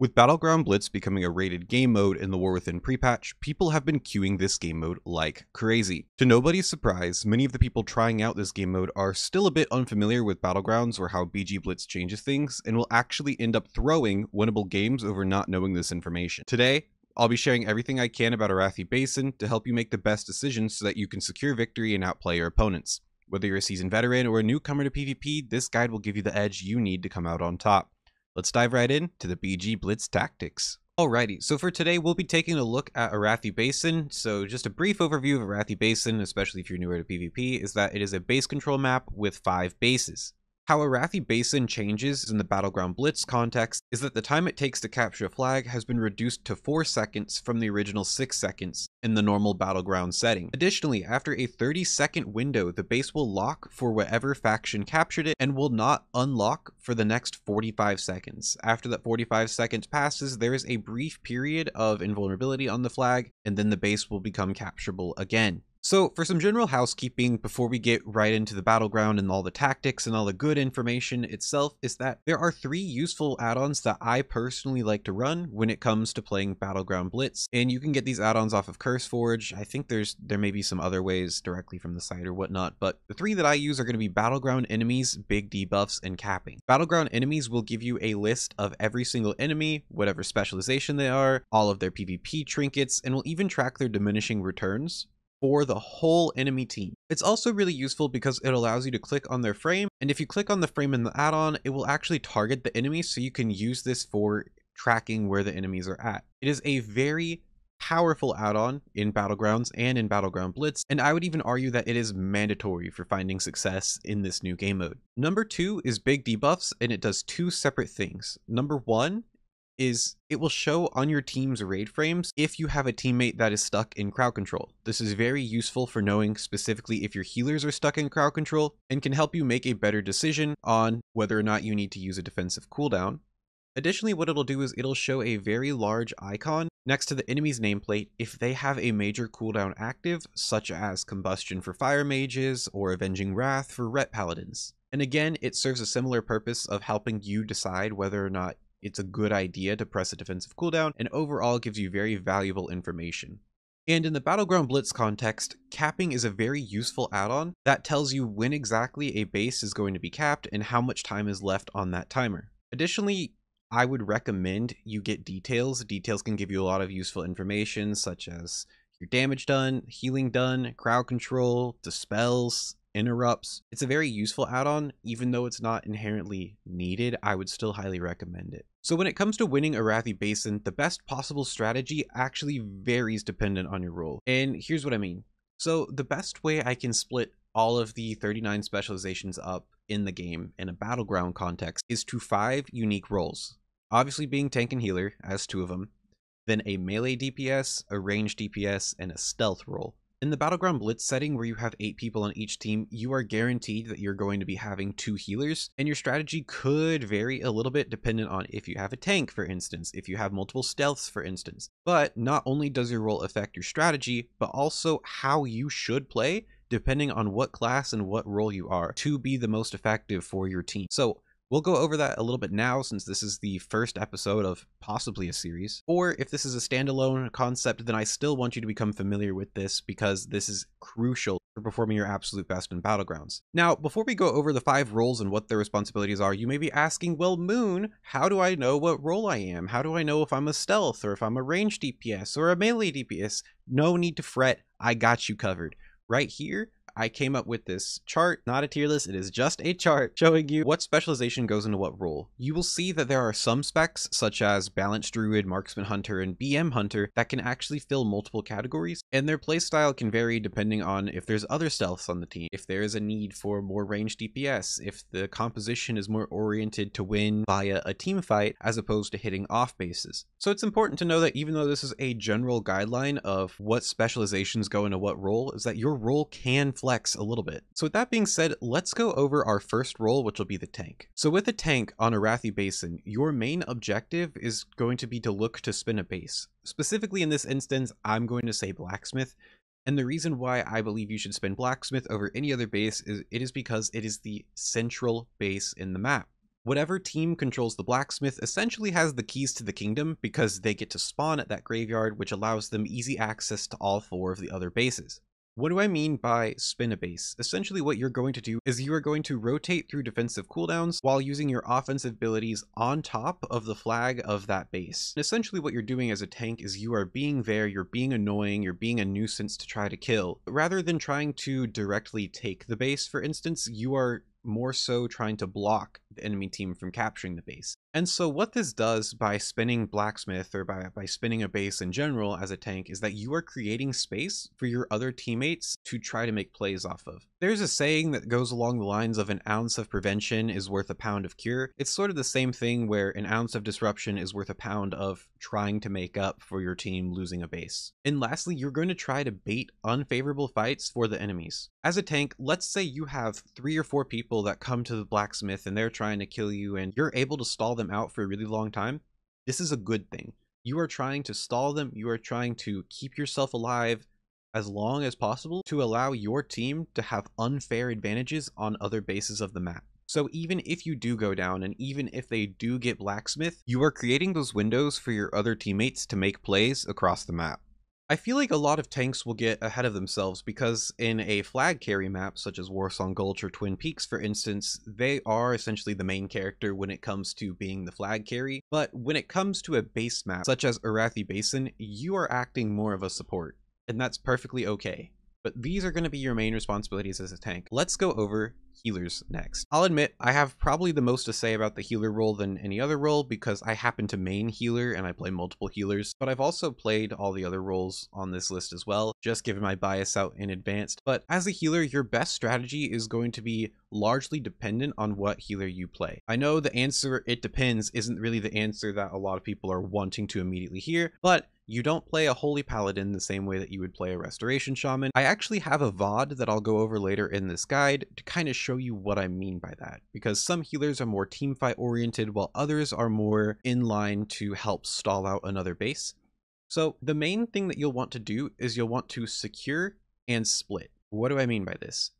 With Battleground Blitz becoming a rated game mode in the War Within pre-patch, people have been queuing this game mode like crazy. To nobody's surprise, many of the people trying out this game mode are still a bit unfamiliar with Battlegrounds or how BG Blitz changes things, and will actually end up throwing winnable games over not knowing this information. Today, I'll be sharing everything I can about Arathi Basin to help you make the best decisions so that you can secure victory and outplay your opponents. Whether you're a seasoned veteran or a newcomer to PvP, this guide will give you the edge you need to come out on top. Let's dive right in to the BG Blitz tactics. Alrighty, so for today, we'll be taking a look at Arathi Basin. So just a brief overview of Arathi Basin, especially if you're newer to PvP, is that it is a base control map with five bases. How Arathi Basin changes in the Battleground Blitz context is that the time it takes to capture a flag has been reduced to 4 seconds from the original 6 seconds in the normal Battleground setting. Additionally, after a 30 second window, the base will lock for whatever faction captured it and will not unlock for the next 45 seconds. After that 45 seconds passes, there is a brief period of invulnerability on the flag, and then the base will become capturable again. So for some general housekeeping before we get right into the battleground and all the tactics and all the good information itself is that there are three useful add-ons that I personally like to run when it comes to playing Battleground Blitz. And you can get these add-ons off of CurseForge. I think there's there may be some other ways directly from the site or whatnot, but the three that I use are going to be Battleground Enemies, Big Debuffs, and Capping. Battleground Enemies will give you a list of every single enemy, whatever specialization they are, all of their PvP trinkets, and will even track their diminishing returns for the whole enemy team. It's also really useful because it allows you to click on their frame, and if you click on the frame in the add-on, it will actually target the enemy so you can use this for tracking where the enemies are at. It is a very powerful add-on in Battlegrounds and in Battleground Blitz, and I would even argue that it is mandatory for finding success in this new game mode. Number two is big debuffs, and it does two separate things. Number one is it will show on your team's raid frames if you have a teammate that is stuck in crowd control. This is very useful for knowing specifically if your healers are stuck in crowd control and can help you make a better decision on whether or not you need to use a defensive cooldown. Additionally, what it'll do is it'll show a very large icon next to the enemy's nameplate if they have a major cooldown active, such as Combustion for Fire Mages or Avenging Wrath for Ret Paladins. And again, it serves a similar purpose of helping you decide whether or not it's a good idea to press a defensive cooldown, and overall gives you very valuable information. And in the Battleground Blitz context, capping is a very useful add-on that tells you when exactly a base is going to be capped and how much time is left on that timer. Additionally, I would recommend you get details. Details can give you a lot of useful information such as your damage done, healing done, crowd control, dispels, interrupts. It's a very useful add-on, even though it's not inherently needed, I would still highly recommend it. So when it comes to winning Arathi Basin, the best possible strategy actually varies dependent on your role. And here's what I mean. So the best way I can split all of the 39 specializations up in the game in a battleground context is to five unique roles. Obviously being tank and healer, as two of them, then a melee DPS, a range DPS, and a stealth role. In the Battleground Blitz setting where you have 8 people on each team, you are guaranteed that you're going to be having 2 healers, and your strategy could vary a little bit dependent on if you have a tank, for instance, if you have multiple stealths, for instance. But not only does your role affect your strategy, but also how you should play depending on what class and what role you are to be the most effective for your team. So We'll go over that a little bit now since this is the first episode of possibly a series. Or if this is a standalone concept, then I still want you to become familiar with this because this is crucial for performing your absolute best in Battlegrounds. Now, before we go over the five roles and what their responsibilities are, you may be asking, well, Moon, how do I know what role I am? How do I know if I'm a stealth or if I'm a range DPS or a melee DPS? No need to fret, I got you covered. Right here, I came up with this chart, not a tier list, it is just a chart showing you what specialization goes into what role. You will see that there are some specs, such as Balanced Druid, Marksman Hunter, and BM Hunter, that can actually fill multiple categories, and their playstyle can vary depending on if there's other stealths on the team, if there is a need for more ranged DPS, if the composition is more oriented to win via a team fight as opposed to hitting off bases. So it's important to know that even though this is a general guideline of what specializations go into what role, is that your role can flex a little bit. So with that being said, let's go over our first role, which will be the tank. So with a tank on Arathi Basin, your main objective is going to be to look to spin a base. Specifically in this instance, I'm going to say Blacksmith, and the reason why I believe you should spin Blacksmith over any other base is it is because it is the central base in the map. Whatever team controls the blacksmith essentially has the keys to the kingdom because they get to spawn at that graveyard, which allows them easy access to all four of the other bases. What do I mean by spin a base? Essentially what you're going to do is you are going to rotate through defensive cooldowns while using your offensive abilities on top of the flag of that base. And essentially what you're doing as a tank is you are being there, you're being annoying, you're being a nuisance to try to kill. Rather than trying to directly take the base, for instance, you are more so trying to block the enemy team from capturing the base. And so what this does by spinning Blacksmith or by, by spinning a base in general as a tank is that you are creating space for your other teammates to try to make plays off of. There's a saying that goes along the lines of an ounce of prevention is worth a pound of cure. It's sort of the same thing where an ounce of disruption is worth a pound of trying to make up for your team losing a base. And lastly, you're going to try to bait unfavorable fights for the enemies. As a tank, let's say you have three or four people that come to the blacksmith and they're trying to kill you and you're able to stall them out for a really long time. This is a good thing. You are trying to stall them, you are trying to keep yourself alive as long as possible to allow your team to have unfair advantages on other bases of the map. So even if you do go down and even if they do get blacksmith, you are creating those windows for your other teammates to make plays across the map. I feel like a lot of tanks will get ahead of themselves because in a flag carry map such as Warsong Gulch or Twin Peaks for instance, they are essentially the main character when it comes to being the flag carry, but when it comes to a base map such as Arathi Basin, you are acting more of a support and that's perfectly okay. But these are going to be your main responsibilities as a tank. Let's go over healers next. I'll admit I have probably the most to say about the healer role than any other role because I happen to main healer and I play multiple healers, but I've also played all the other roles on this list as well, just given my bias out in advance. But as a healer, your best strategy is going to be largely dependent on what healer you play. I know the answer it depends isn't really the answer that a lot of people are wanting to immediately hear, but you don't play a Holy Paladin the same way that you would play a Restoration Shaman. I actually have a VOD that I'll go over later in this guide to kind of show you what I mean by that, because some healers are more teamfight oriented while others are more in line to help stall out another base. So the main thing that you'll want to do is you'll want to secure and split. What do I mean by this?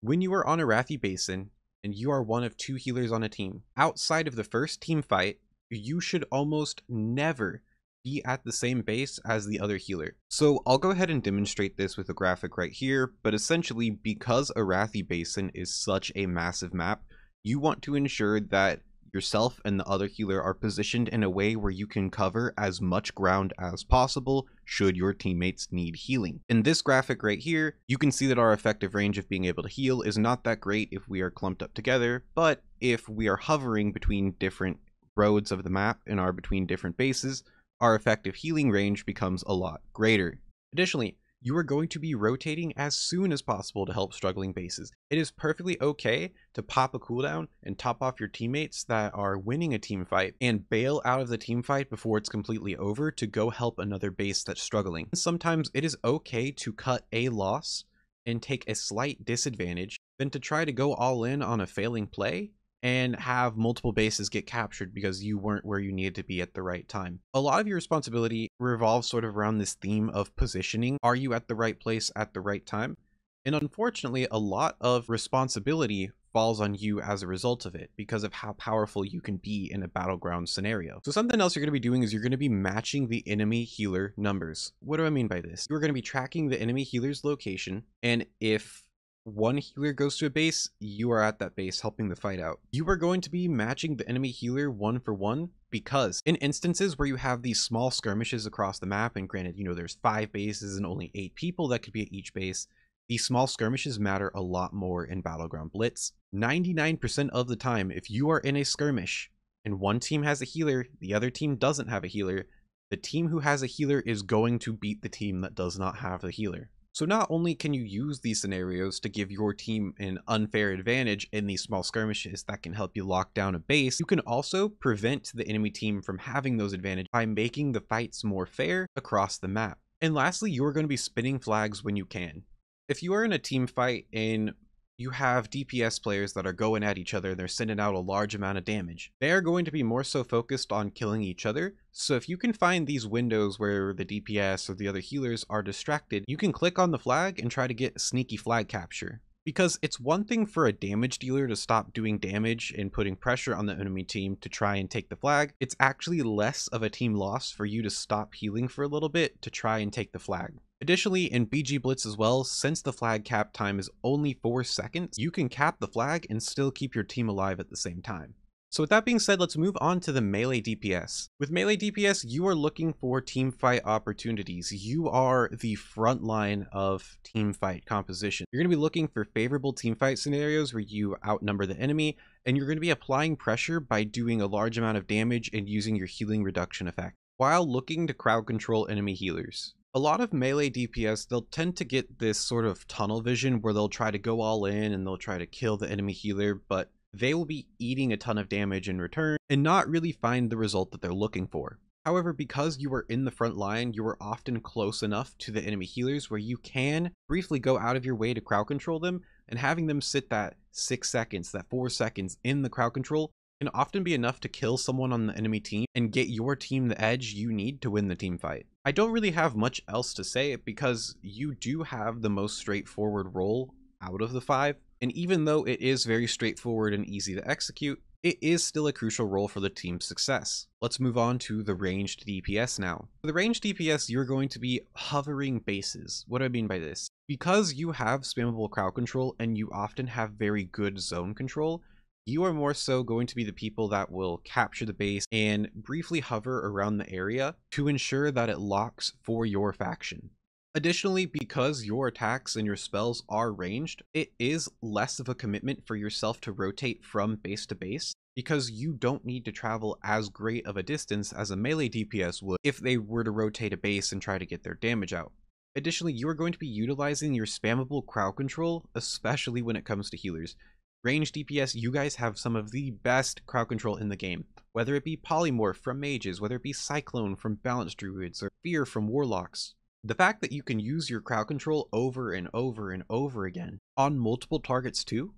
When you are on Arathi Basin, and you are one of two healers on a team, outside of the first team fight, you should almost never be at the same base as the other healer. So I'll go ahead and demonstrate this with a graphic right here, but essentially because Arathi Basin is such a massive map, you want to ensure that yourself and the other healer are positioned in a way where you can cover as much ground as possible should your teammates need healing. In this graphic right here, you can see that our effective range of being able to heal is not that great if we are clumped up together, but if we are hovering between different roads of the map and are between different bases, our effective healing range becomes a lot greater. Additionally, you are going to be rotating as soon as possible to help struggling bases. It is perfectly okay to pop a cooldown and top off your teammates that are winning a team fight and bail out of the team fight before it's completely over to go help another base that's struggling. Sometimes it is okay to cut a loss and take a slight disadvantage than to try to go all in on a failing play and have multiple bases get captured because you weren't where you needed to be at the right time. A lot of your responsibility revolves sort of around this theme of positioning. Are you at the right place at the right time? And unfortunately, a lot of responsibility falls on you as a result of it because of how powerful you can be in a battleground scenario. So something else you're going to be doing is you're going to be matching the enemy healer numbers. What do I mean by this? You're going to be tracking the enemy healer's location and if one healer goes to a base, you are at that base helping the fight out. You are going to be matching the enemy healer one for one because in instances where you have these small skirmishes across the map, and granted, you know, there's five bases and only eight people that could be at each base, these small skirmishes matter a lot more in Battleground Blitz. 99% of the time, if you are in a skirmish and one team has a healer, the other team doesn't have a healer, the team who has a healer is going to beat the team that does not have the healer. So not only can you use these scenarios to give your team an unfair advantage in these small skirmishes that can help you lock down a base, you can also prevent the enemy team from having those advantages by making the fights more fair across the map. And lastly, you are going to be spinning flags when you can. If you are in a team fight in you have DPS players that are going at each other and they're sending out a large amount of damage. They are going to be more so focused on killing each other. So if you can find these windows where the DPS or the other healers are distracted, you can click on the flag and try to get sneaky flag capture. Because it's one thing for a damage dealer to stop doing damage and putting pressure on the enemy team to try and take the flag, it's actually less of a team loss for you to stop healing for a little bit to try and take the flag. Additionally, in BG Blitz as well, since the flag cap time is only 4 seconds, you can cap the flag and still keep your team alive at the same time. So with that being said, let's move on to the melee DPS. With melee DPS, you are looking for team fight opportunities. You are the front line of team fight composition. You're going to be looking for favorable team fight scenarios where you outnumber the enemy, and you're going to be applying pressure by doing a large amount of damage and using your healing reduction effect, while looking to crowd control enemy healers a lot of melee DPS, they'll tend to get this sort of tunnel vision where they'll try to go all in and they'll try to kill the enemy healer, but they will be eating a ton of damage in return and not really find the result that they're looking for. However, because you are in the front line, you are often close enough to the enemy healers where you can briefly go out of your way to crowd control them, and having them sit that 6 seconds, that 4 seconds in the crowd control can often be enough to kill someone on the enemy team and get your team the edge you need to win the team fight. I don't really have much else to say because you do have the most straightforward role out of the five, and even though it is very straightforward and easy to execute, it is still a crucial role for the team's success. Let's move on to the ranged DPS now. For the ranged DPS, you're going to be hovering bases. What do I mean by this? Because you have spammable crowd control and you often have very good zone control, you are more so going to be the people that will capture the base and briefly hover around the area to ensure that it locks for your faction. Additionally, because your attacks and your spells are ranged, it is less of a commitment for yourself to rotate from base to base because you don't need to travel as great of a distance as a melee DPS would if they were to rotate a base and try to get their damage out. Additionally, you are going to be utilizing your spammable crowd control, especially when it comes to healers. Range DPS, you guys have some of the best crowd control in the game, whether it be Polymorph from Mages, whether it be Cyclone from Balanced Druids, or Fear from Warlocks. The fact that you can use your crowd control over and over and over again on multiple targets too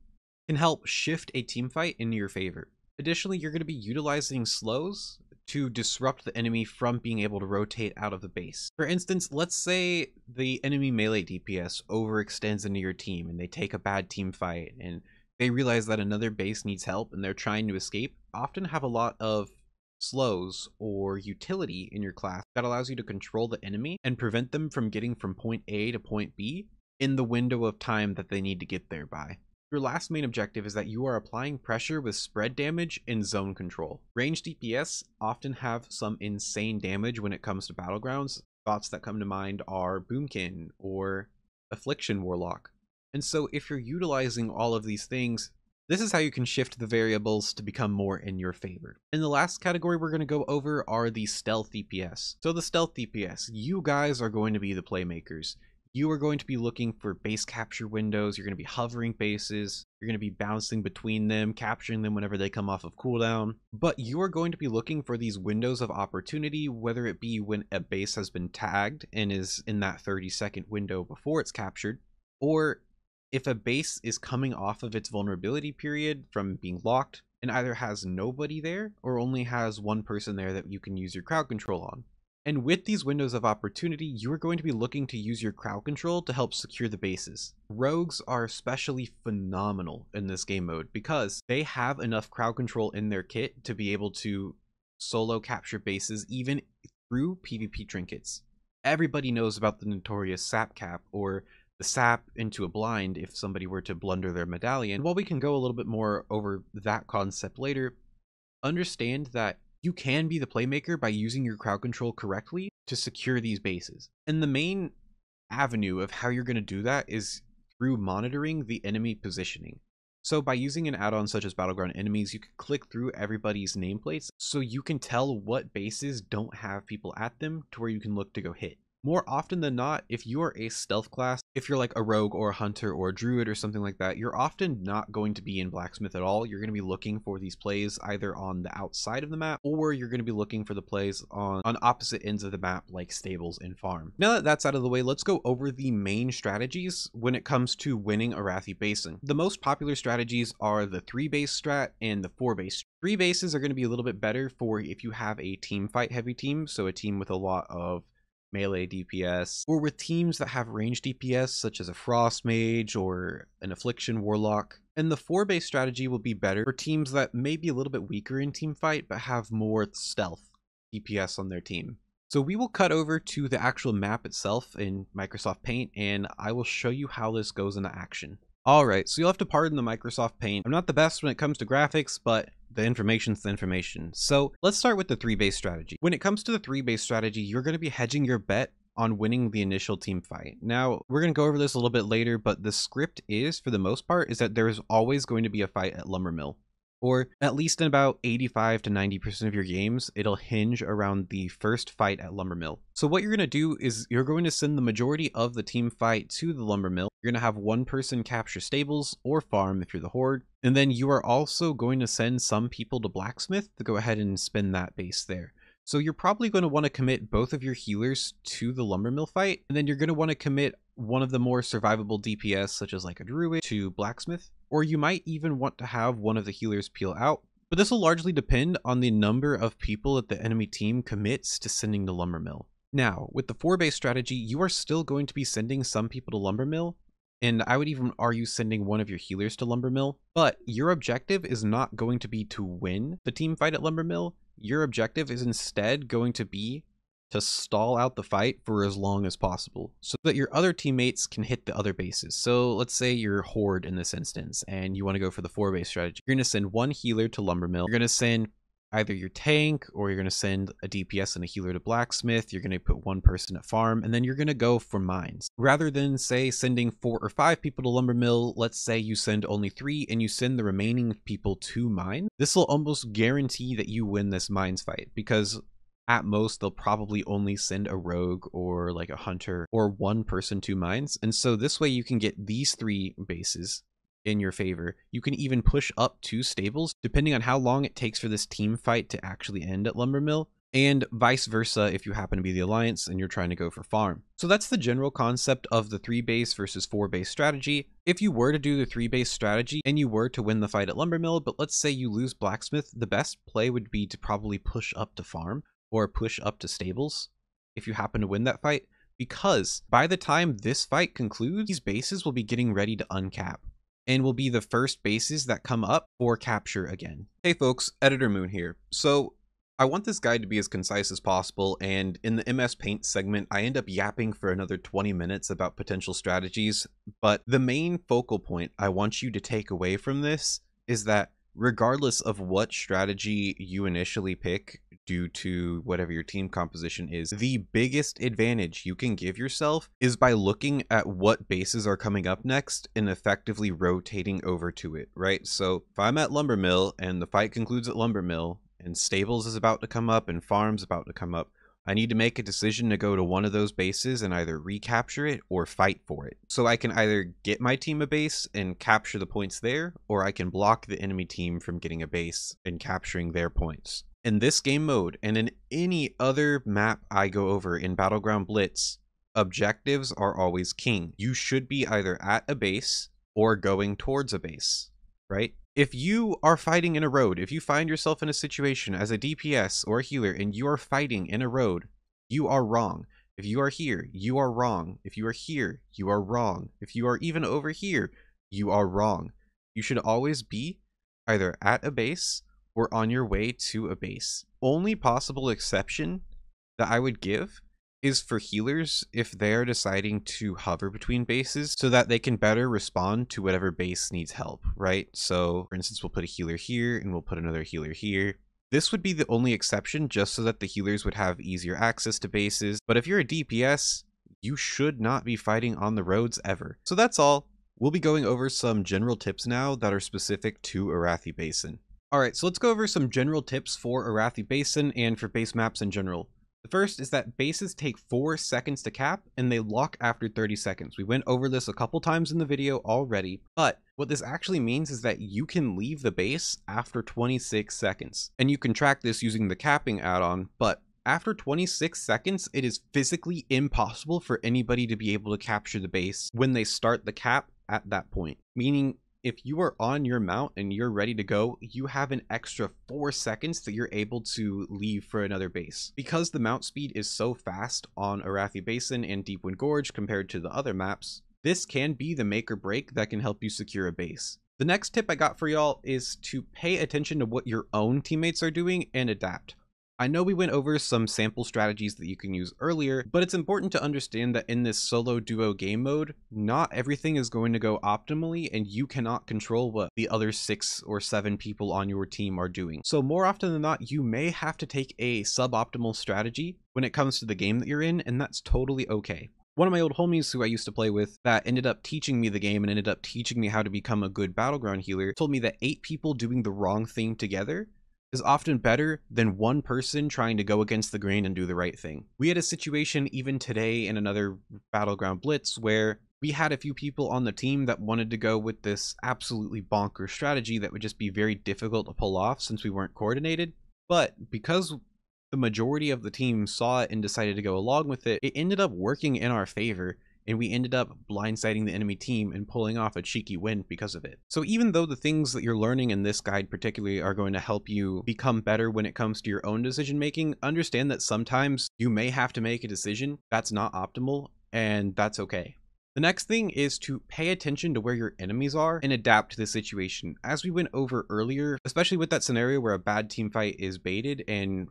can help shift a team fight in your favor. Additionally, you're going to be utilizing slows to disrupt the enemy from being able to rotate out of the base. For instance, let's say the enemy melee DPS overextends into your team and they take a bad team fight and they realize that another base needs help and they're trying to escape, often have a lot of slows, or utility in your class that allows you to control the enemy and prevent them from getting from point A to point B in the window of time that they need to get there by. Your last main objective is that you are applying pressure with spread damage and zone control. Ranged DPS often have some insane damage when it comes to battlegrounds. Thoughts that come to mind are Boomkin or Affliction Warlock. And so if you're utilizing all of these things, this is how you can shift the variables to become more in your favor. And the last category we're going to go over are the stealth DPS. So the stealth DPS, you guys are going to be the playmakers. You are going to be looking for base capture windows, you're going to be hovering bases, you're going to be bouncing between them, capturing them whenever they come off of cooldown. But you are going to be looking for these windows of opportunity, whether it be when a base has been tagged and is in that 30 second window before it's captured, or if a base is coming off of its vulnerability period from being locked and either has nobody there or only has one person there that you can use your crowd control on. And with these windows of opportunity, you are going to be looking to use your crowd control to help secure the bases. Rogues are especially phenomenal in this game mode because they have enough crowd control in their kit to be able to solo capture bases even through PvP trinkets. Everybody knows about the notorious sap cap or the sap into a blind if somebody were to blunder their medallion. While we can go a little bit more over that concept later, understand that you can be the playmaker by using your crowd control correctly to secure these bases. And the main avenue of how you're going to do that is through monitoring the enemy positioning. So by using an add-on such as Battleground Enemies, you can click through everybody's nameplates so you can tell what bases don't have people at them to where you can look to go hit more often than not, if you are a stealth class, if you're like a rogue or a hunter or a druid or something like that, you're often not going to be in blacksmith at all. You're going to be looking for these plays either on the outside of the map or you're going to be looking for the plays on, on opposite ends of the map like stables and farm. Now that that's out of the way, let's go over the main strategies when it comes to winning Arathi Basin. The most popular strategies are the three base strat and the four base. strat. Three bases are going to be a little bit better for if you have a team fight heavy team, so a team with a lot of melee DPS, or with teams that have range DPS such as a Frost Mage or an Affliction Warlock. And the 4 base strategy will be better for teams that may be a little bit weaker in team fight but have more stealth DPS on their team. So we will cut over to the actual map itself in Microsoft Paint and I will show you how this goes into action. Alright, so you'll have to pardon the Microsoft Paint. I'm not the best when it comes to graphics, but the information's the information. So let's start with the three base strategy. When it comes to the three base strategy, you're going to be hedging your bet on winning the initial team fight. Now, we're going to go over this a little bit later, but the script is, for the most part, is that there is always going to be a fight at Lumber Mill or at least in about 85 to 90% of your games, it'll hinge around the first fight at Lumber Mill. So what you're going to do is you're going to send the majority of the team fight to the Lumber Mill. You're going to have one person capture stables or farm if you're the Horde. And then you are also going to send some people to Blacksmith to go ahead and spin that base there. So you're probably going to want to commit both of your healers to the lumber mill fight, and then you're going to want to commit one of the more survivable DPS, such as like a druid, to blacksmith, or you might even want to have one of the healers peel out. But this will largely depend on the number of people that the enemy team commits to sending to lumber mill. Now, with the four base strategy, you are still going to be sending some people to lumber mill, and I would even argue sending one of your healers to lumber mill, but your objective is not going to be to win the team fight at lumber mill your objective is instead going to be to stall out the fight for as long as possible so that your other teammates can hit the other bases. So let's say you're Horde in this instance and you want to go for the four base strategy. You're going to send one healer to Lumbermill. You're going to send either your tank or you're going to send a DPS and a healer to blacksmith. You're going to put one person at farm and then you're going to go for mines. Rather than say sending four or five people to lumbermill, let's say you send only three and you send the remaining people to mine. This will almost guarantee that you win this mines fight because at most they'll probably only send a rogue or like a hunter or one person to mines. And so this way you can get these three bases in your favor. You can even push up to stables depending on how long it takes for this team fight to actually end at Lumber Mill and vice versa if you happen to be the alliance and you're trying to go for farm. So that's the general concept of the three base versus four base strategy. If you were to do the three base strategy and you were to win the fight at Lumbermill, but let's say you lose blacksmith, the best play would be to probably push up to farm or push up to stables if you happen to win that fight because by the time this fight concludes, these bases will be getting ready to uncap and will be the first bases that come up for capture again. Hey folks, Editor Moon here. So I want this guide to be as concise as possible, and in the MS Paint segment, I end up yapping for another 20 minutes about potential strategies, but the main focal point I want you to take away from this is that regardless of what strategy you initially pick due to whatever your team composition is, the biggest advantage you can give yourself is by looking at what bases are coming up next and effectively rotating over to it, right? So if I'm at Lumber Mill and the fight concludes at Lumber Mill and Stables is about to come up and Farm's about to come up, I need to make a decision to go to one of those bases and either recapture it or fight for it. So I can either get my team a base and capture the points there, or I can block the enemy team from getting a base and capturing their points. In this game mode, and in any other map I go over in Battleground Blitz, objectives are always king. You should be either at a base or going towards a base, right? If you are fighting in a road, if you find yourself in a situation as a DPS or a healer and you are fighting in a road, you are wrong. If you are here, you are wrong. If you are here, you are wrong. If you are even over here, you are wrong. You should always be either at a base or on your way to a base. Only possible exception that I would give is for healers if they're deciding to hover between bases so that they can better respond to whatever base needs help, right? So for instance, we'll put a healer here and we'll put another healer here. This would be the only exception just so that the healers would have easier access to bases. But if you're a DPS, you should not be fighting on the roads ever. So that's all. We'll be going over some general tips now that are specific to Arathi Basin. Alright, so let's go over some general tips for Arathi Basin and for base maps in general. The first is that bases take 4 seconds to cap and they lock after 30 seconds. We went over this a couple times in the video already, but what this actually means is that you can leave the base after 26 seconds. And you can track this using the capping add-on, but after 26 seconds, it is physically impossible for anybody to be able to capture the base when they start the cap at that point. Meaning if you are on your mount and you're ready to go, you have an extra four seconds that you're able to leave for another base. Because the mount speed is so fast on Arathi Basin and Deepwind Gorge compared to the other maps, this can be the make or break that can help you secure a base. The next tip I got for y'all is to pay attention to what your own teammates are doing and adapt. I know we went over some sample strategies that you can use earlier, but it's important to understand that in this solo duo game mode, not everything is going to go optimally and you cannot control what the other six or seven people on your team are doing. So more often than not, you may have to take a suboptimal strategy when it comes to the game that you're in, and that's totally okay one of my old homies who I used to play with that ended up teaching me the game and ended up teaching me how to become a good battleground healer told me that eight people doing the wrong thing together is often better than one person trying to go against the grain and do the right thing. We had a situation even today in another Battleground Blitz where we had a few people on the team that wanted to go with this absolutely bonkers strategy that would just be very difficult to pull off since we weren't coordinated. But because the majority of the team saw it and decided to go along with it, it ended up working in our favor and we ended up blindsiding the enemy team and pulling off a cheeky win because of it. So even though the things that you're learning in this guide particularly are going to help you become better when it comes to your own decision making, understand that sometimes you may have to make a decision that's not optimal and that's okay. The next thing is to pay attention to where your enemies are and adapt to the situation. As we went over earlier, especially with that scenario where a bad team fight is baited, and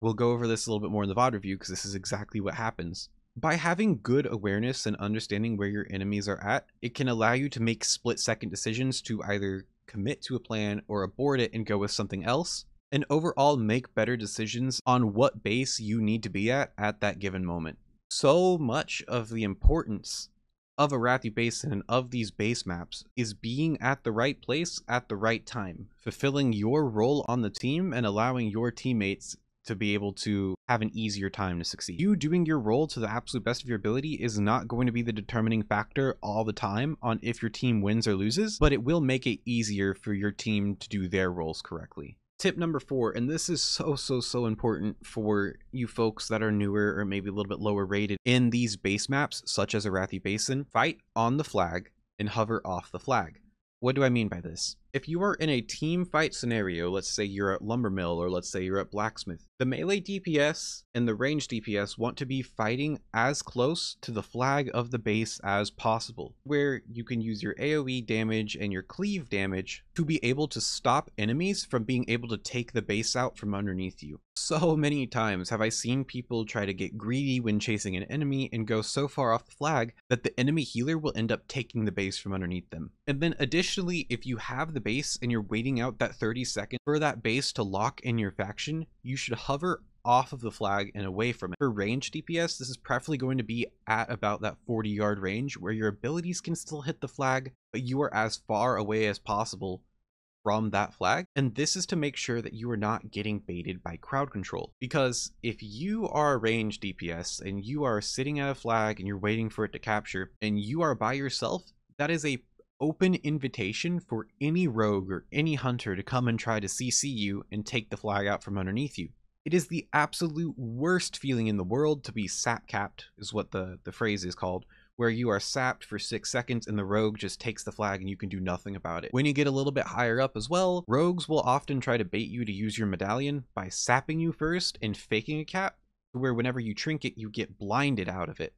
we'll go over this a little bit more in the VOD review because this is exactly what happens. By having good awareness and understanding where your enemies are at, it can allow you to make split second decisions to either commit to a plan or abort it and go with something else, and overall make better decisions on what base you need to be at at that given moment. So much of the importance of Arathi Basin and of these base maps is being at the right place at the right time, fulfilling your role on the team and allowing your teammates to be able to have an easier time to succeed. You doing your role to the absolute best of your ability is not going to be the determining factor all the time on if your team wins or loses, but it will make it easier for your team to do their roles correctly. Tip number four, and this is so, so, so important for you folks that are newer or maybe a little bit lower rated in these base maps, such as Arathi Basin, fight on the flag and hover off the flag. What do I mean by this? If you are in a team fight scenario, let's say you're at Lumbermill or let's say you're at Blacksmith, the melee DPS and the range DPS want to be fighting as close to the flag of the base as possible, where you can use your AoE damage and your cleave damage to be able to stop enemies from being able to take the base out from underneath you. So many times have I seen people try to get greedy when chasing an enemy and go so far off the flag that the enemy healer will end up taking the base from underneath them. And then additionally, if you have the base and you're waiting out that 30 seconds for that base to lock in your faction, you should hover off of the flag and away from it. For range DPS, this is preferably going to be at about that 40 yard range where your abilities can still hit the flag, but you are as far away as possible from that flag. And this is to make sure that you are not getting baited by crowd control. Because if you are a range DPS and you are sitting at a flag and you're waiting for it to capture and you are by yourself, that is a open invitation for any rogue or any hunter to come and try to CC you and take the flag out from underneath you. It is the absolute worst feeling in the world to be sap capped, is what the, the phrase is called, where you are sapped for six seconds and the rogue just takes the flag and you can do nothing about it. When you get a little bit higher up as well, rogues will often try to bait you to use your medallion by sapping you first and faking a cap, where whenever you trinket, you get blinded out of it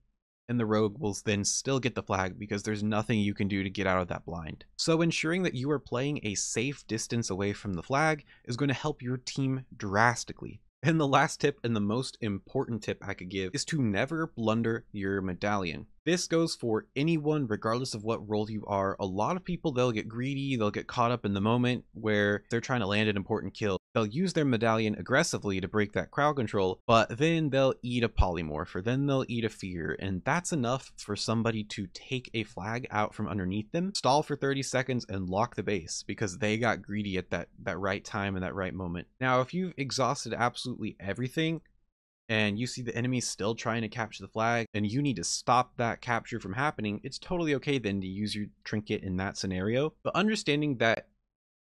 and the rogue will then still get the flag because there's nothing you can do to get out of that blind. So ensuring that you are playing a safe distance away from the flag is going to help your team drastically. And the last tip and the most important tip I could give is to never blunder your medallion. This goes for anyone, regardless of what role you are. A lot of people, they'll get greedy, they'll get caught up in the moment where they're trying to land an important kill. They'll use their medallion aggressively to break that crowd control, but then they'll eat a polymorph, or then they'll eat a fear, and that's enough for somebody to take a flag out from underneath them, stall for 30 seconds, and lock the base, because they got greedy at that, that right time and that right moment. Now, if you've exhausted absolutely everything, and you see the enemy still trying to capture the flag and you need to stop that capture from happening, it's totally okay then to use your trinket in that scenario. But understanding that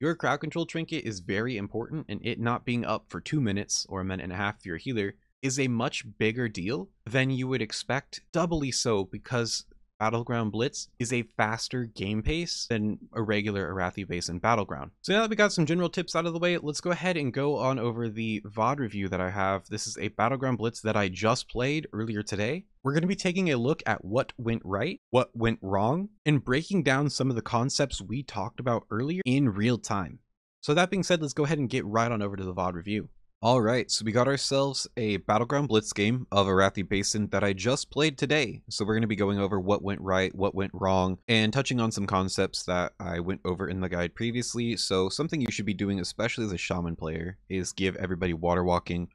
your crowd control trinket is very important and it not being up for two minutes or a minute and a half you're a healer is a much bigger deal than you would expect, doubly so because Battleground Blitz is a faster game pace than a regular Arathi Basin Battleground. So now that we got some general tips out of the way, let's go ahead and go on over the VOD review that I have. This is a Battleground Blitz that I just played earlier today. We're going to be taking a look at what went right, what went wrong, and breaking down some of the concepts we talked about earlier in real time. So that being said, let's go ahead and get right on over to the VOD review. All right, so we got ourselves a Battleground Blitz game of Arathi Basin that I just played today. So we're going to be going over what went right, what went wrong, and touching on some concepts that I went over in the guide previously. So something you should be doing, especially as a Shaman player, is give everybody water walking.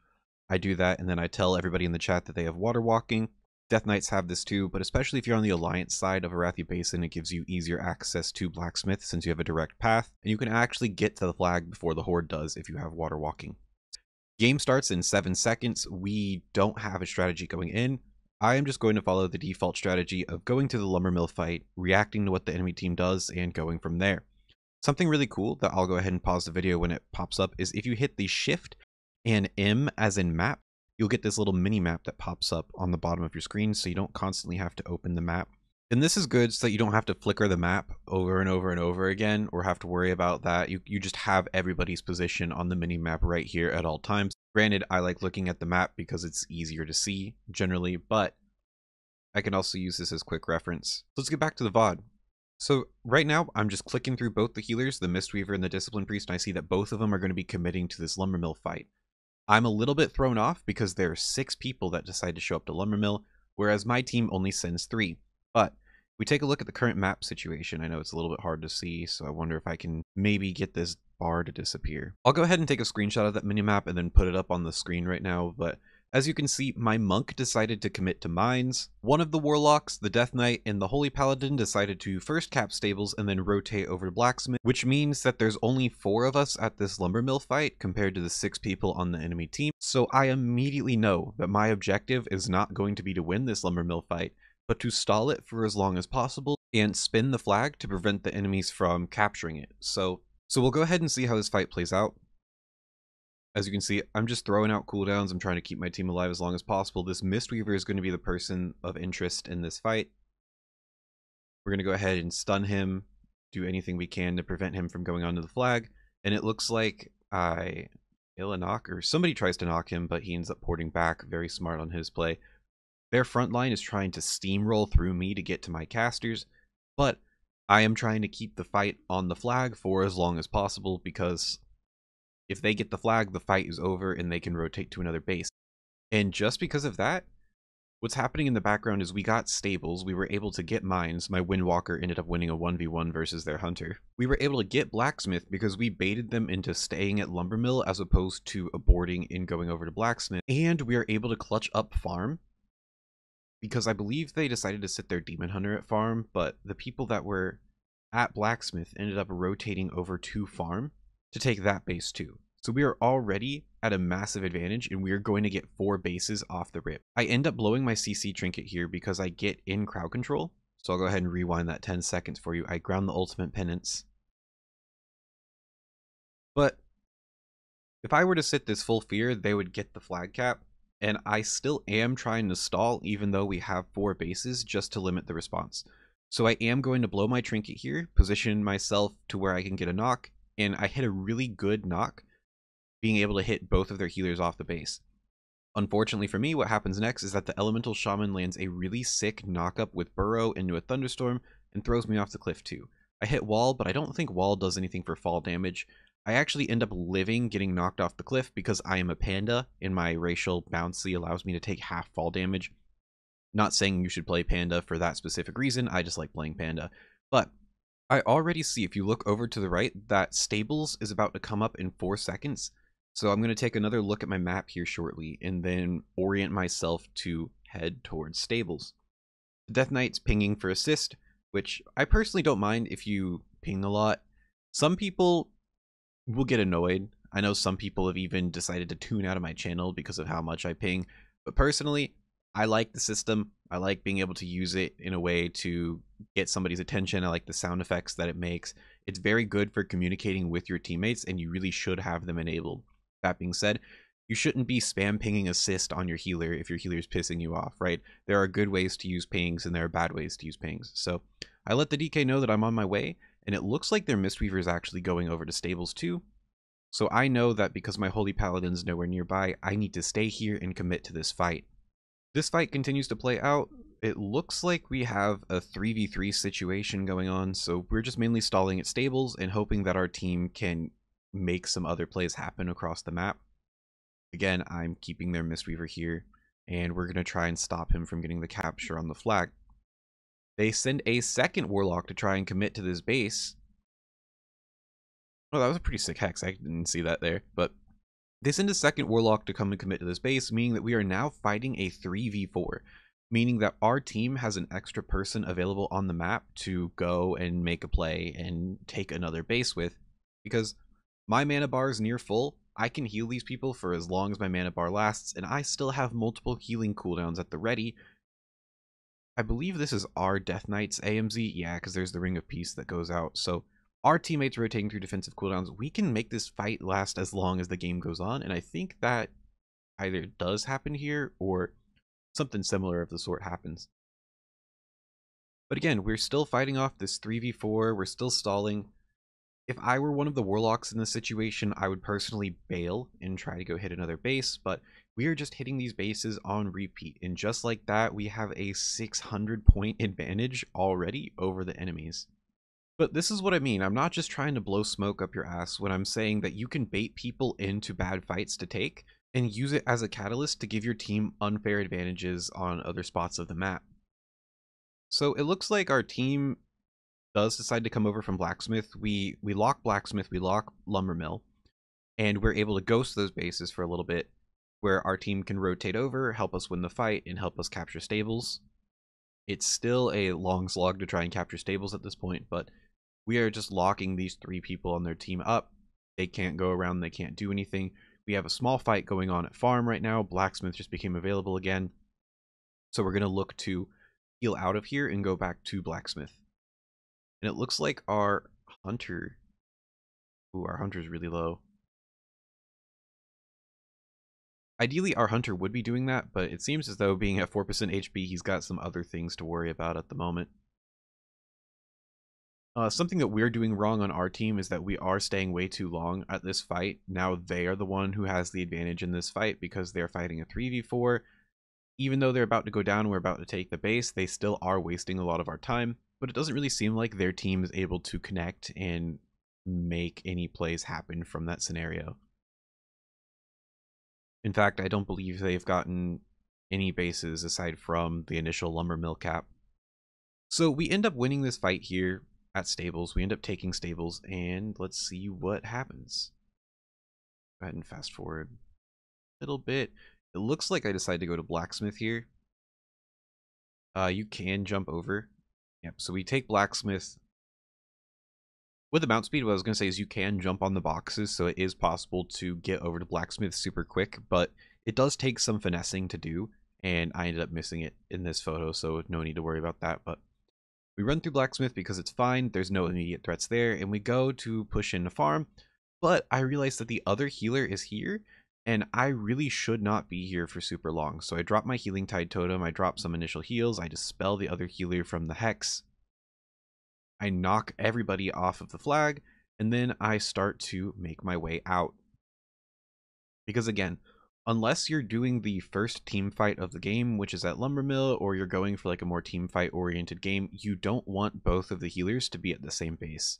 I do that, and then I tell everybody in the chat that they have water walking. Death Knights have this too, but especially if you're on the Alliance side of Arathi Basin, it gives you easier access to Blacksmith since you have a direct path, and you can actually get to the flag before the Horde does if you have water walking. Game starts in 7 seconds. We don't have a strategy going in. I am just going to follow the default strategy of going to the lumber mill fight, reacting to what the enemy team does, and going from there. Something really cool that I'll go ahead and pause the video when it pops up is if you hit the shift and M as in map, you'll get this little mini map that pops up on the bottom of your screen so you don't constantly have to open the map and this is good so that you don't have to flicker the map over and over and over again or have to worry about that. You, you just have everybody's position on the mini map right here at all times. Granted, I like looking at the map because it's easier to see generally, but I can also use this as quick reference. Let's get back to the VOD. So right now, I'm just clicking through both the healers, the Mistweaver and the Discipline Priest, and I see that both of them are going to be committing to this Lumber Mill fight. I'm a little bit thrown off because there are six people that decide to show up to Lumber Mill, whereas my team only sends three. But we take a look at the current map situation. I know it's a little bit hard to see, so I wonder if I can maybe get this bar to disappear. I'll go ahead and take a screenshot of that minimap and then put it up on the screen right now, but as you can see, my monk decided to commit to mines. One of the warlocks, the Death Knight, and the Holy Paladin decided to first cap stables and then rotate over to blacksmith, which means that there's only four of us at this lumber mill fight compared to the six people on the enemy team. So I immediately know that my objective is not going to be to win this lumber mill fight, but to stall it for as long as possible and spin the flag to prevent the enemies from capturing it. So, so we'll go ahead and see how this fight plays out. As you can see, I'm just throwing out cooldowns. I'm trying to keep my team alive as long as possible. This Mistweaver is going to be the person of interest in this fight. We're going to go ahead and stun him, do anything we can to prevent him from going onto the flag. And it looks like I knock, or somebody tries to knock him, but he ends up porting back. Very smart on his play. Their front line is trying to steamroll through me to get to my casters, but I am trying to keep the fight on the flag for as long as possible because if they get the flag, the fight is over and they can rotate to another base. And just because of that, what's happening in the background is we got stables, we were able to get mines. My Windwalker ended up winning a 1v1 versus their hunter. We were able to get blacksmith because we baited them into staying at lumbermill as opposed to aborting and going over to blacksmith. And we are able to clutch up farm because I believe they decided to sit their demon hunter at farm, but the people that were at blacksmith ended up rotating over to farm to take that base too. So we are already at a massive advantage and we are going to get four bases off the rip. I end up blowing my CC trinket here because I get in crowd control. So I'll go ahead and rewind that 10 seconds for you. I ground the ultimate penance. But if I were to sit this full fear, they would get the flag cap and I still am trying to stall even though we have four bases just to limit the response. So I am going to blow my trinket here, position myself to where I can get a knock, and I hit a really good knock, being able to hit both of their healers off the base. Unfortunately for me, what happens next is that the Elemental Shaman lands a really sick knockup with Burrow into a Thunderstorm and throws me off the cliff too. I hit Wall, but I don't think Wall does anything for fall damage, I actually end up living getting knocked off the cliff because I am a panda and my racial bouncy allows me to take half fall damage. Not saying you should play panda for that specific reason, I just like playing panda. But I already see, if you look over to the right, that stables is about to come up in 4 seconds. So I'm going to take another look at my map here shortly and then orient myself to head towards stables. Death Knight's pinging for assist, which I personally don't mind if you ping a lot. Some people will get annoyed. I know some people have even decided to tune out of my channel because of how much I ping, but personally, I like the system. I like being able to use it in a way to get somebody's attention. I like the sound effects that it makes. It's very good for communicating with your teammates, and you really should have them enabled. That being said, you shouldn't be spam pinging assist on your healer if your healer is pissing you off, right? There are good ways to use pings and there are bad ways to use pings. So I let the DK know that I'm on my way, and it looks like their Mistweaver is actually going over to stables too. So I know that because my Holy Paladin's nowhere nearby, I need to stay here and commit to this fight. This fight continues to play out. It looks like we have a 3v3 situation going on, so we're just mainly stalling at stables and hoping that our team can make some other plays happen across the map. Again, I'm keeping their Mistweaver here, and we're going to try and stop him from getting the capture on the flag. They send a second Warlock to try and commit to this base. Oh, that was a pretty sick hex. I didn't see that there. But they send a second Warlock to come and commit to this base, meaning that we are now fighting a 3v4. Meaning that our team has an extra person available on the map to go and make a play and take another base with. Because my mana bar is near full, I can heal these people for as long as my mana bar lasts, and I still have multiple healing cooldowns at the ready. I believe this is our Death Knight's AMZ. Yeah, because there's the Ring of Peace that goes out. So our teammates rotating through defensive cooldowns, we can make this fight last as long as the game goes on. And I think that either does happen here or something similar of the sort happens. But again, we're still fighting off this 3v4. We're still stalling if I were one of the warlocks in this situation, I would personally bail and try to go hit another base, but we are just hitting these bases on repeat. And just like that, we have a 600 point advantage already over the enemies. But this is what I mean. I'm not just trying to blow smoke up your ass when I'm saying that you can bait people into bad fights to take and use it as a catalyst to give your team unfair advantages on other spots of the map. So it looks like our team does decide to come over from blacksmith, we we lock blacksmith, we lock lumber mill, and we're able to ghost those bases for a little bit, where our team can rotate over, help us win the fight, and help us capture stables. It's still a long slog to try and capture stables at this point, but we are just locking these three people on their team up. They can't go around, they can't do anything. We have a small fight going on at farm right now. Blacksmith just became available again. So we're going to look to heal out of here and go back to blacksmith. And it looks like our hunter... Ooh, our hunter is really low. Ideally, our hunter would be doing that, but it seems as though being at 4% HP, he's got some other things to worry about at the moment. Uh, something that we're doing wrong on our team is that we are staying way too long at this fight. Now they are the one who has the advantage in this fight because they're fighting a 3v4. Even though they're about to go down, we're about to take the base, they still are wasting a lot of our time but it doesn't really seem like their team is able to connect and make any plays happen from that scenario. In fact, I don't believe they've gotten any bases aside from the initial lumber mill cap. So we end up winning this fight here at stables. We end up taking stables, and let's see what happens. Go ahead and fast forward a little bit. It looks like I decided to go to blacksmith here. Uh, you can jump over Yep, so we take Blacksmith. With the mount speed, what I was going to say is you can jump on the boxes, so it is possible to get over to Blacksmith super quick, but it does take some finessing to do, and I ended up missing it in this photo, so no need to worry about that, but we run through Blacksmith because it's fine, there's no immediate threats there, and we go to push in a farm, but I realized that the other healer is here, and I really should not be here for super long. So I drop my Healing Tide Totem, I drop some initial heals, I dispel the other healer from the Hex, I knock everybody off of the flag, and then I start to make my way out. Because again, unless you're doing the first team fight of the game, which is at Lumbermill, or you're going for like a more team fight oriented game, you don't want both of the healers to be at the same base.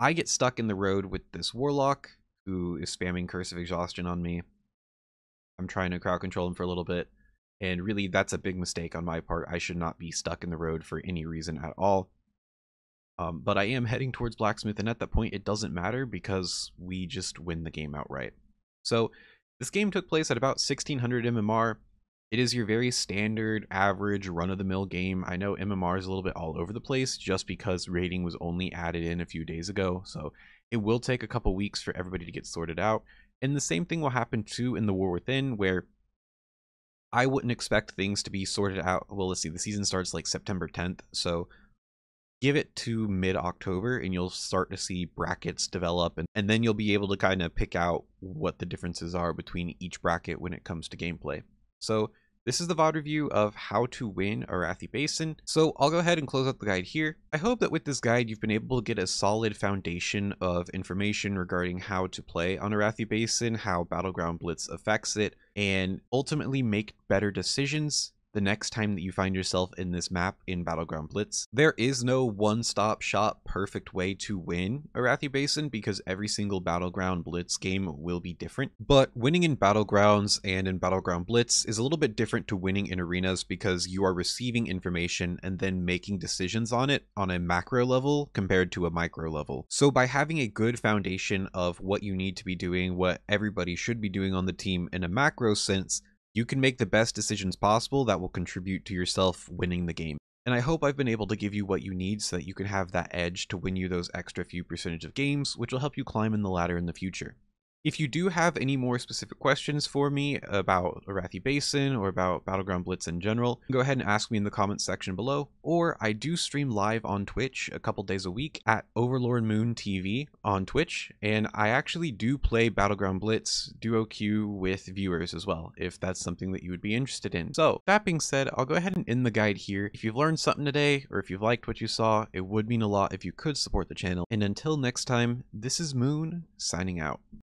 I get stuck in the road with this Warlock, who is spamming Curse of Exhaustion on me. I'm trying to crowd control him for a little bit. And really, that's a big mistake on my part. I should not be stuck in the road for any reason at all. Um, but I am heading towards Blacksmith, and at that point, it doesn't matter because we just win the game outright. So, this game took place at about 1600 MMR. It is your very standard, average, run-of-the-mill game. I know MMR is a little bit all over the place just because rating was only added in a few days ago, so it will take a couple weeks for everybody to get sorted out. And the same thing will happen too in the War Within, where I wouldn't expect things to be sorted out. Well, let's see, the season starts like September 10th, so give it to mid-October and you'll start to see brackets develop and, and then you'll be able to kind of pick out what the differences are between each bracket when it comes to gameplay. So this is the VOD review of how to win Arathi Basin. So I'll go ahead and close out the guide here. I hope that with this guide, you've been able to get a solid foundation of information regarding how to play on Arathi Basin, how Battleground Blitz affects it, and ultimately make better decisions the next time that you find yourself in this map in Battleground Blitz. There is no one-stop shop perfect way to win Arathi Basin because every single Battleground Blitz game will be different. But winning in Battlegrounds and in Battleground Blitz is a little bit different to winning in arenas because you are receiving information and then making decisions on it on a macro level compared to a micro level. So by having a good foundation of what you need to be doing, what everybody should be doing on the team in a macro sense, you can make the best decisions possible that will contribute to yourself winning the game. And I hope I've been able to give you what you need so that you can have that edge to win you those extra few percentage of games, which will help you climb in the ladder in the future. If you do have any more specific questions for me about Arathi Basin or about Battleground Blitz in general, go ahead and ask me in the comments section below. Or I do stream live on Twitch a couple days a week at Overlord Moon TV on Twitch, and I actually do play Battleground Blitz duo queue with viewers as well, if that's something that you would be interested in. So that being said, I'll go ahead and end the guide here. If you've learned something today, or if you've liked what you saw, it would mean a lot if you could support the channel. And until next time, this is Moon, signing out.